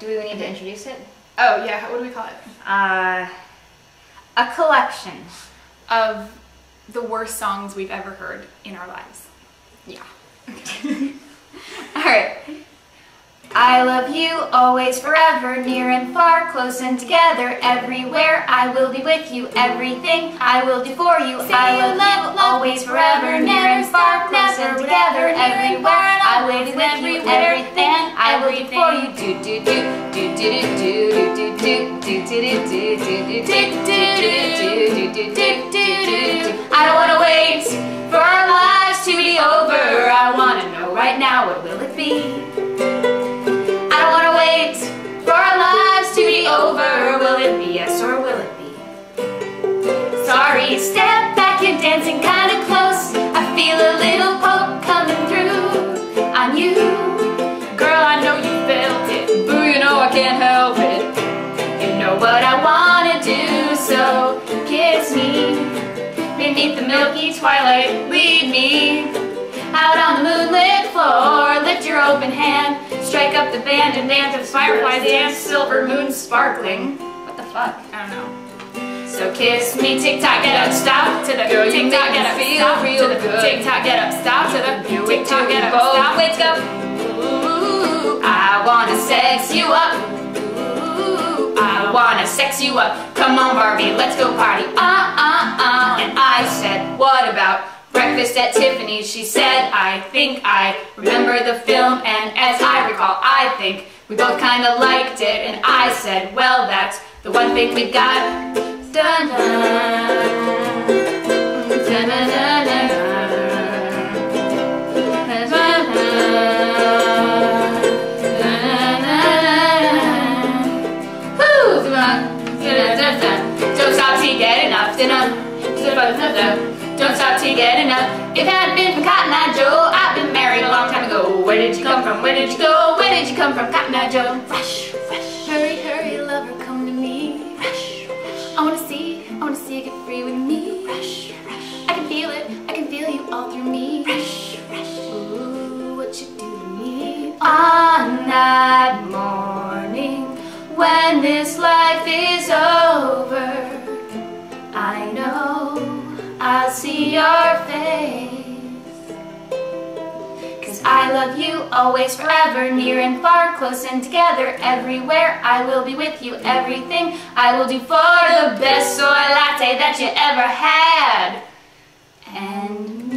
Do we need to introduce it? Oh yeah, what do we call it? Uh, a collection. Of the worst songs we've ever heard in our lives. Yeah. All right. I love you always, forever, near and far, close and together, everywhere. I will be with you, everything I will do for you. I love you always, forever, near and far, close and together, everywhere. I will be with you, everything I will do you. Do do do do do do do do do do do do do do do do do do do do. I don't wanna wait for our lives to be over. I wanna know right now what will it be. I don't wanna wait for our lives to be over. Will it be yes or will it be? Sorry, step back, you're dancing kinda close. What I wanna do, so kiss me. Beneath the milky twilight, lead me out on the moonlit floor. Lift your open hand, strike up the band and dance as fireflies dance, silver moon sparkling. What the fuck? I don't know. So kiss me, tick tock, get up, stop to the Girl, tick tock, get up, stop to the good. tick tock, get up, stop to the tick tock, get up, stop. Let's go. Ooh, I wanna sex you up. I wanna sex you up. Come on, Barbie, let's go party. Uh, uh, uh. And I said, what about breakfast at Tiffany's? She said, I think I remember the film, and as I recall, I think we both kinda liked it. And I said, well, that's the one thing we got. Dun dun. Dun Don't stop till you get enough. If it hadn't been for Cotton Eye Joe, I've been married a long time ago. Where did you come from? Where did you go? Where did you come from, Cotton Eye Joe? Rush, rush. Hurry, hurry, lover, come to me. Rush, rush. I wanna see, I wanna see you get free with me. Rush, rush. I can feel it, I can feel you all through me. Rush, rush. Ooh, what you do to me. On that morning when this life is over, I know I'll see your face. Cause I love you always, forever, near and far, close and together, everywhere. I will be with you, everything I will do for the best soy latte that you ever had. And